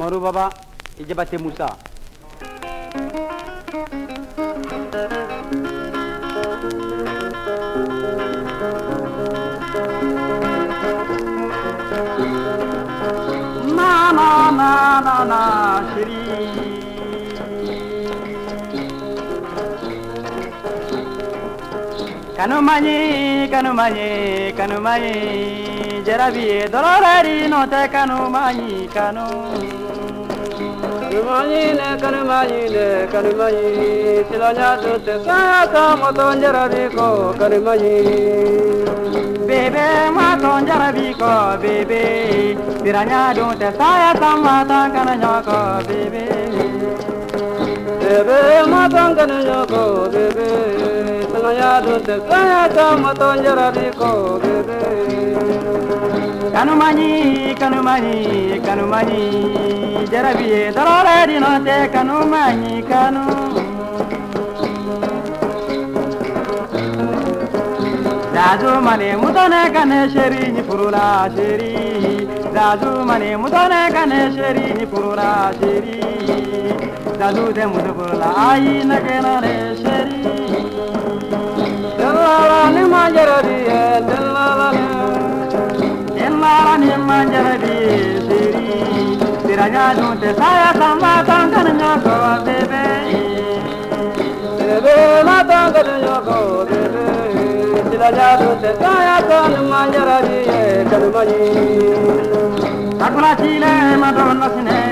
मरु बाबा इजबते मूसा मामा मामा मा श्री कनुमये कनुमये कनुमये जरा भी दोरारी नोते कनुमये कनु Karmajine, karmajine, karmajine, silonya tute saka motonjara biko, karmajine. Bebe matonjara biko, bebe, piranya dute saya sama tangan nyoko, bebe. bebe matangana yoko bebe. Tangaya do te kaya ta matonjara di ko bebe. Kanumani kanumani kanumani. Jarabiye darare di no te kanumani kanu. Razu mane mutone kane sheri ni purula sheri. Razu mane mutone kane sheri ni purula sheri. galude mudubula ayi na kenare sheri dillala ni manjaradi dillala dillala ni manjaradi siri tiranya dunte saya sama tangkan nyoko bebe bebe na tangkan nyoko bebe tiranya dunte saya sama manjaradi kalmaji Takuna chile madonna sine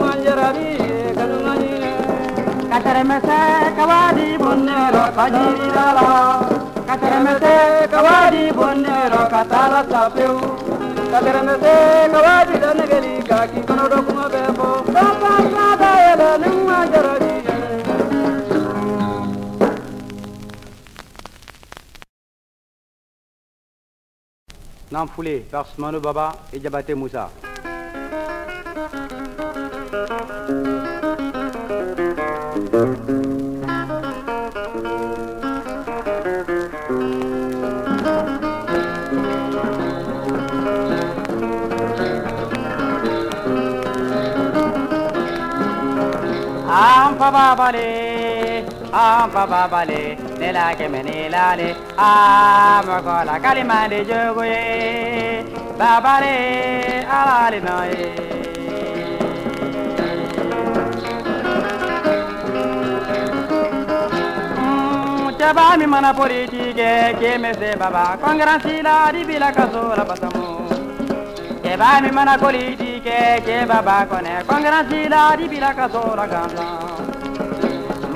manjarabi kawadi bonnero Baba et Diabaté Moussa. Babale, ampa babale, nela keme nelale, amakola kalimande jogoye, babale alale noye. jaba mi mana politike kemese baba. Kongransi la dibila kaso la basamu keba mi mana politike ke baba kone. Kongransi la dibila kaso la gansan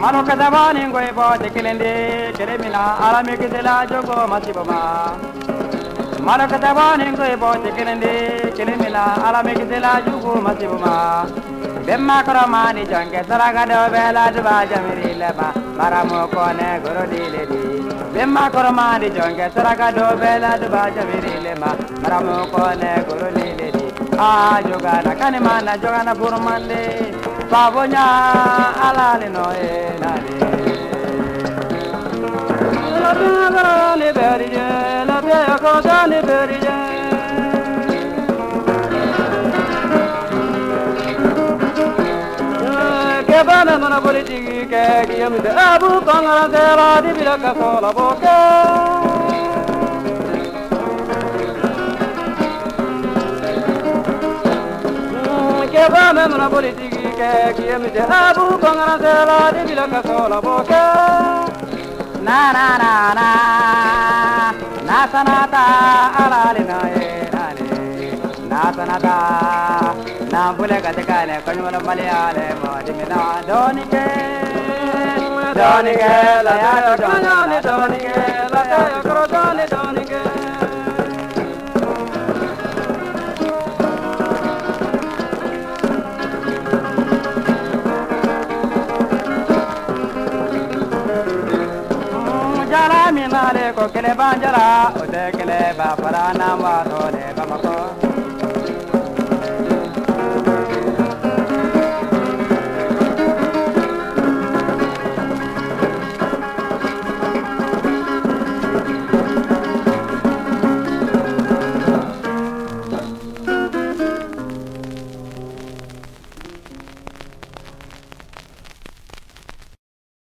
maro ka dabani ngoy bo dekelende keremina arame kesela jogo masibama maro ka dabani ngoy bo dekelende keremina arame kesela jogo masibama bimakro mani jonge saragado belatuba jamirileba baramukone gorodiledi bimakro mani jonge saragado belatuba jamirilema baramukone gorodiledi a jogana kanimana jogana burmande babonya alalinoe nani. La belle, la belle, la belle, la belle, la belle, boli digi ke giyam de ah, abu kangara mm, de radi bilaka kola boke ke ba me mna boli digi ke giyam de abu kangara de radi bilaka kola boke na na na na. Na sanata alale na ye na sanata നാമ്പുല കഥക്കാലെ കണ്ണുമല മലയാളെ മോദിമിന ധോനിക്കേ ധോനിക്കേ ധോനിക്കേ ധോനിക്കേ Jala minare ko kele banjara, o te kele ba parana wa tole bamako.